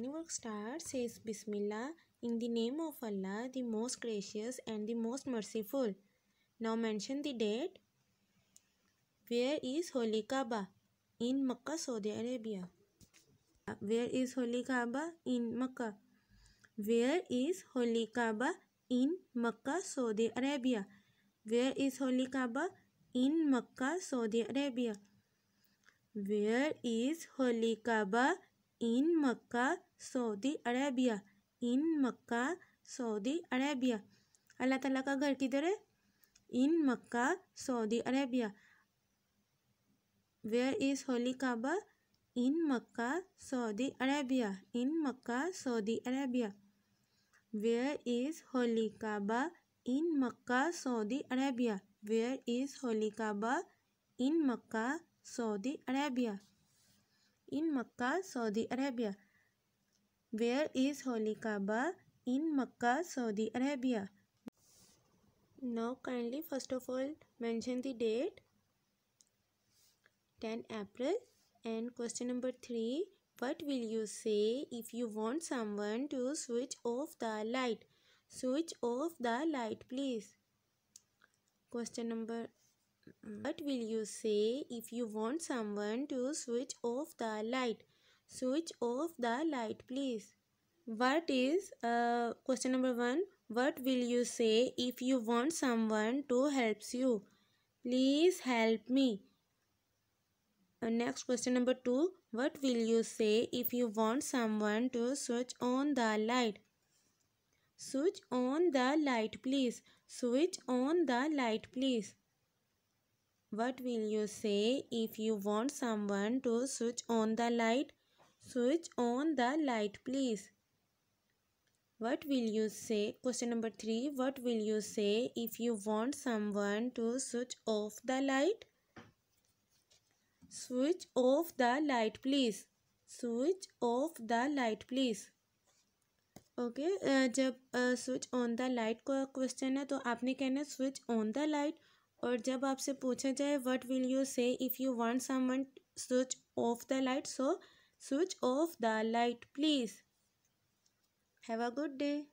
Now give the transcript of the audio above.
work starts, says Bismillah, in the name of Allah, the most gracious and the most merciful. Now mention the date. Where is Holy Kaaba? In Makkah, Saudi Arabia. Where is Holy Kaaba? In Makkah. Where is Holy Kaaba? In Makkah, Saudi Arabia. Where is Holy Kaaba? In Makkah, Saudi Arabia. Where is Holy Kaaba? In Makkah, Saudi Arabia. In Makkah, Saudi Arabia. अल्लाह ताला का घर किधर है? In Makkah Saudi Arabia. Where is holy Kaaba in Makkah Saudi Arabia. In Makkah Saudi Arabia. Where is holy Kaaba in Makkah Saudi Arabia. Where is holy Kaaba in Makkah Saudi Arabia. in Makkah, Saudi Arabia. Where is Holy Kaaba? In Makkah, Saudi Arabia. Now kindly first of all mention the date 10 April and question number 3 what will you say if you want someone to switch off the light switch off the light please question number what will you say if you want someone to switch off the light switch off the light please what is uh, question number 1 what will you say if you want someone to helps you? Please help me. Uh, next question number 2. What will you say if you want someone to switch on the light? Switch on the light please. Switch on the light please. What will you say if you want someone to switch on the light? Switch on the light please. What will you say? Question number 3. What will you say if you want someone to switch off the light? Switch off the light please. Switch off the light please. Okay okay, uh, जब switch on the light का question है तो आपने कहना है switch on the light और जब आपसे पूछा जाए what will you say if you want someone switch off the light so switch off the light please have a good day.